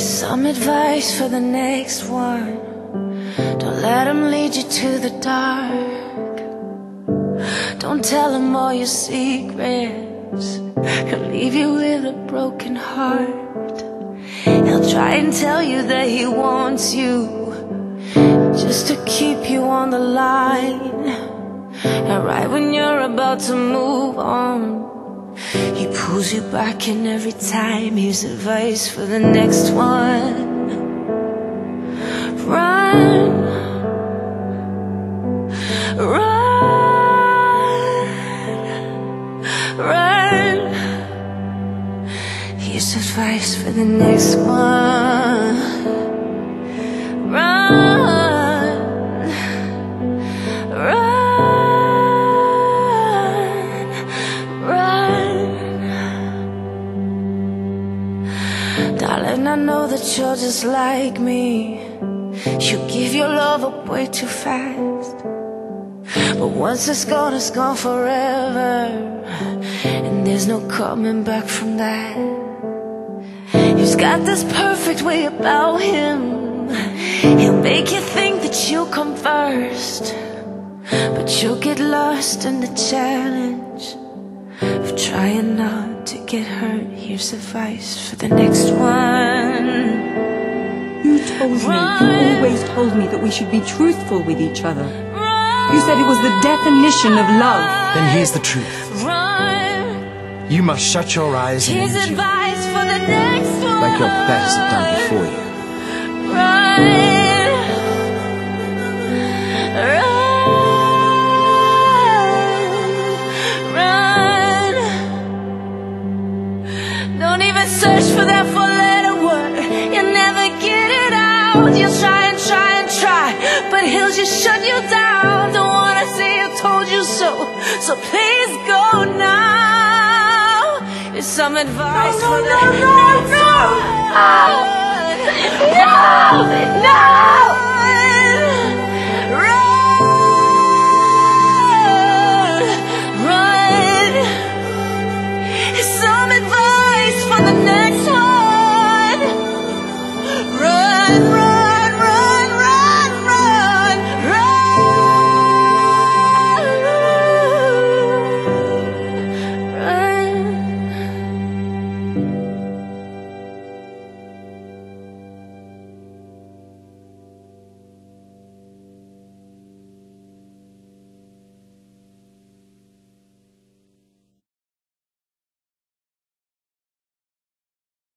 some advice for the next one. Don't let him lead you to the dark. Don't tell him all your secrets. He'll leave you with a broken heart. He'll try and tell you that he wants you just to keep you on the line. And right when you're about to move on. He pulls you back in every time. Here's advice for the next one. Run. Run. Run. Here's advice for the next one Darling, I know that you're just like me. You give your love up way too fast. But once it's gone, it's gone forever. And there's no coming back from that. He's got this perfect way about him. He'll make you think that you'll come first. But you'll get lost in the challenge Of trying not to get hurt Here's advice for the next one You told me, you always told me that we should be truthful with each other. You said it was the definition of love. Then here's the truth. Run You must shut your eyes and Here's endure, advice for the next one like your betters have done before you. Search for that four-letter word. You'll never get it out. You'll try and try and try But he'll just shut you down. Don't wanna say I told you so. So please go now. It's some advice for the next one.